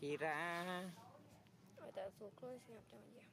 Kira. Rồi tại phục thôi xin học cho mình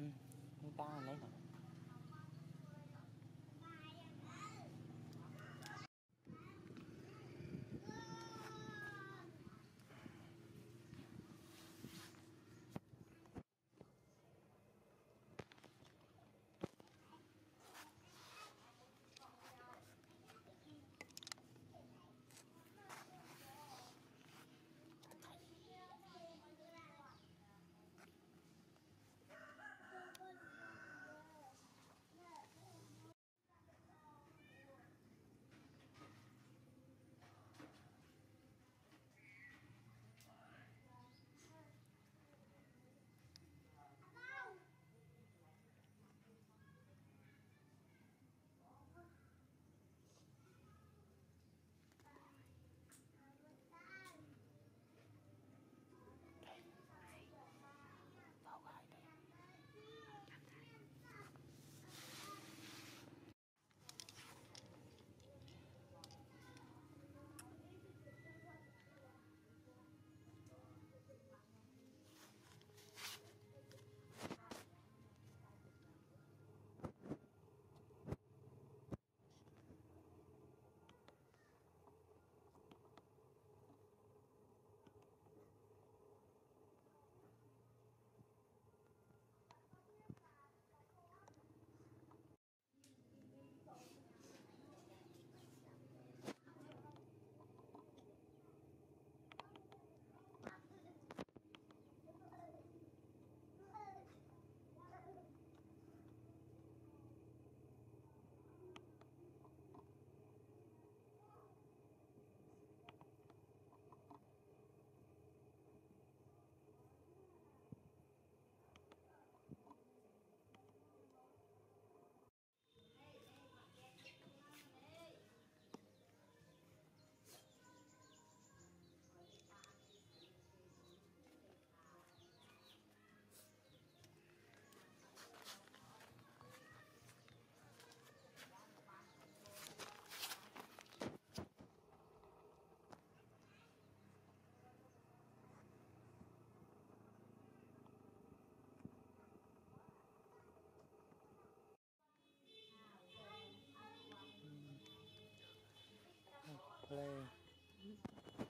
Không. อะไร